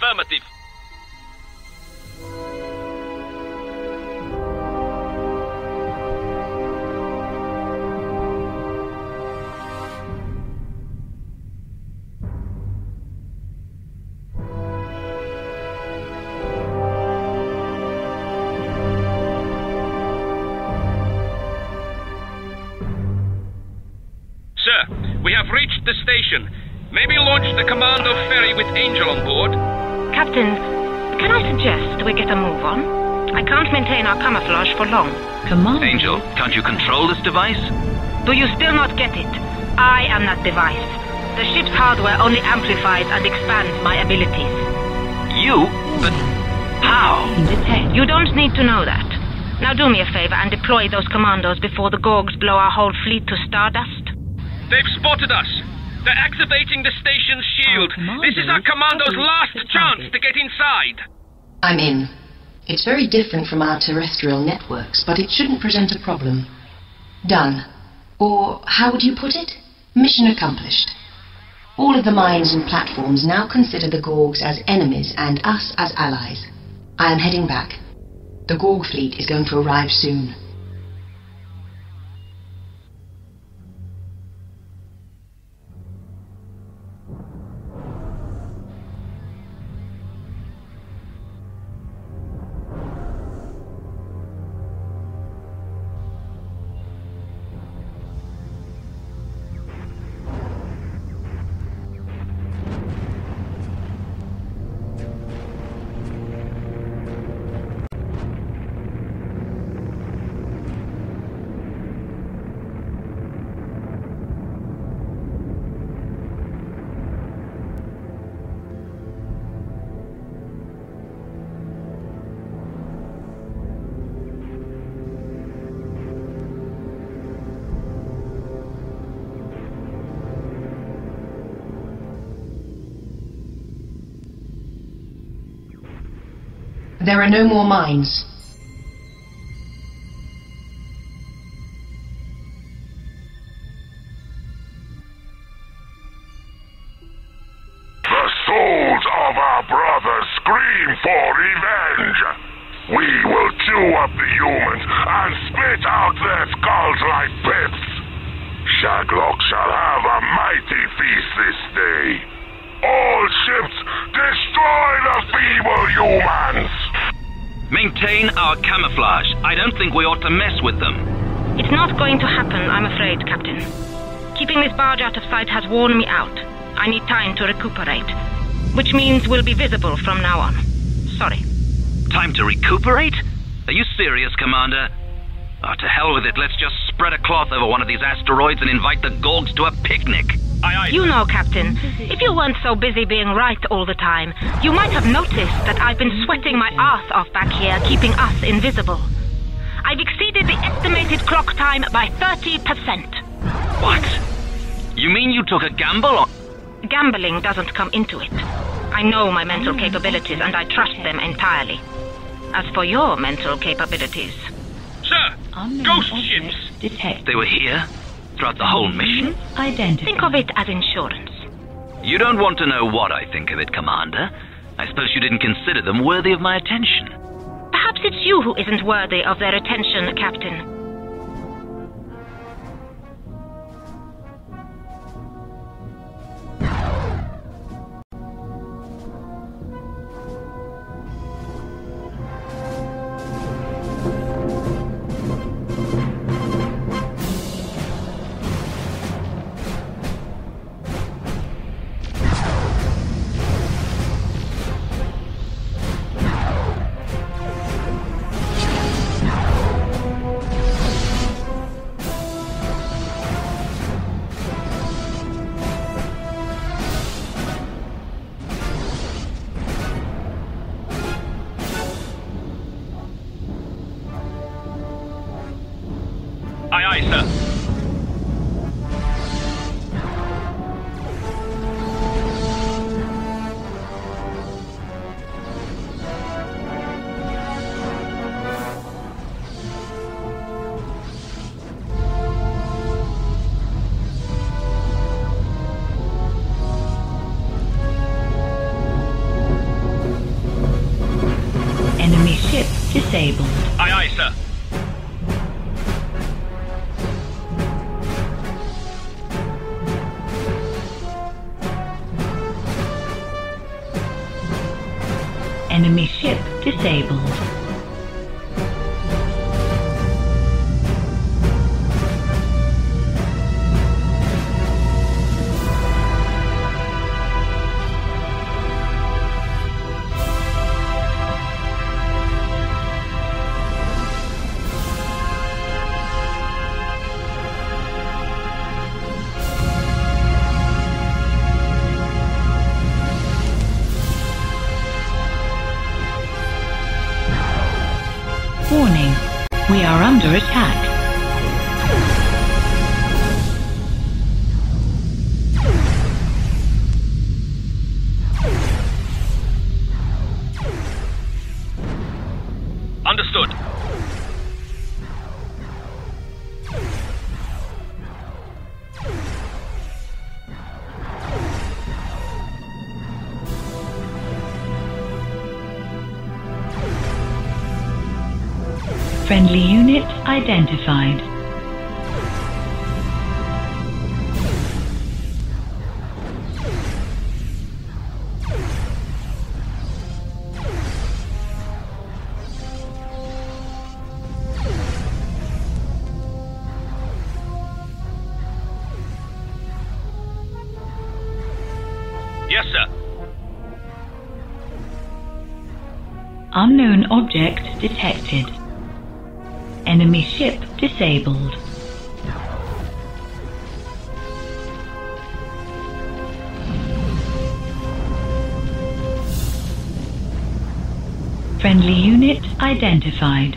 Affirmative. Sir, we have reached the station. Maybe launch the Commando ferry with Angel on board. Captain, can I suggest we get a move on? I can't maintain our camouflage for long. Commander. Angel, can't you control this device? Do you still not get it? I am that device. The ship's hardware only amplifies and expands my abilities. You? But how? Detect. You don't need to know that. Now do me a favor and deploy those commandos before the Gorgs blow our whole fleet to stardust. They've spotted us. They're activating the station's shield. This is our commandos commando's last chance to get inside. I'm in. It's very different from our terrestrial networks, but it shouldn't present a problem. Done. Or, how would you put it? Mission accomplished. All of the mines and platforms now consider the Gorgs as enemies and us as allies. I am heading back. The Gorg fleet is going to arrive soon. There are no more mines. The souls of our brothers scream for revenge. We will chew up the humans and spit out their skulls like pips. Shaglock shall have a mighty feast this day. All ships, destroy the feeble humans! Maintain our camouflage. I don't think we ought to mess with them. It's not going to happen, I'm afraid, Captain. Keeping this barge out of sight has worn me out. I need time to recuperate. Which means we'll be visible from now on. Sorry. Time to recuperate? Are you serious, Commander? Oh, to hell with it. Let's just spread a cloth over one of these asteroids and invite the Gorgs to a picnic. Aye, aye. You know, Captain, if you weren't so busy being right all the time, you might have noticed that I've been sweating my ass off back here, keeping us invisible. I've exceeded the estimated clock time by 30%. What? You mean you took a gamble on. Gambling doesn't come into it. I know my mental capabilities and I trust them entirely. As for your mental capabilities, Sir, ghost ships. Detect. They were here? Throughout the whole mission? Mm-hmm. Identified. think of it as insurance. You don't want to know what I think of it, Commander. I suppose you didn't consider them worthy of my attention. Perhaps it's you who isn't worthy of their attention, Captain. Aye, aye, Enemy ship disabled. Warning. We are under attack. Friendly unit identified. Yes, sir. Unknown object detected. Enemy ship disabled. Friendly unit identified.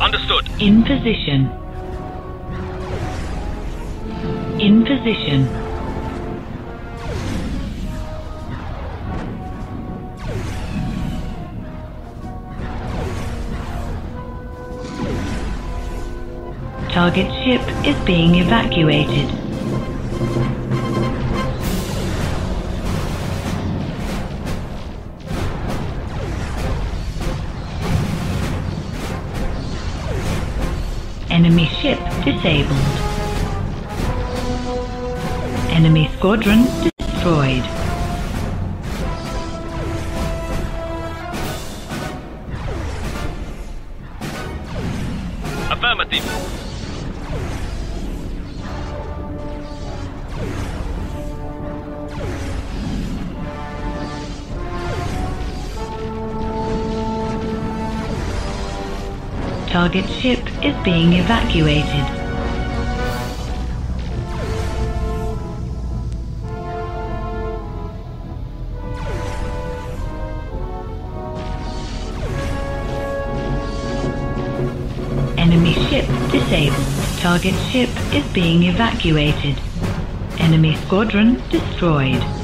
Understood. In position. In position. Target ship is being evacuated. Enemy ship disabled. Enemy squadron destroyed. Affirmative. Target ship is being evacuated. Enemy ship disabled. Target ship is being evacuated. Enemy squadron destroyed.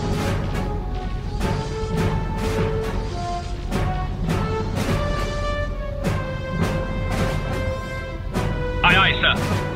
Yeah.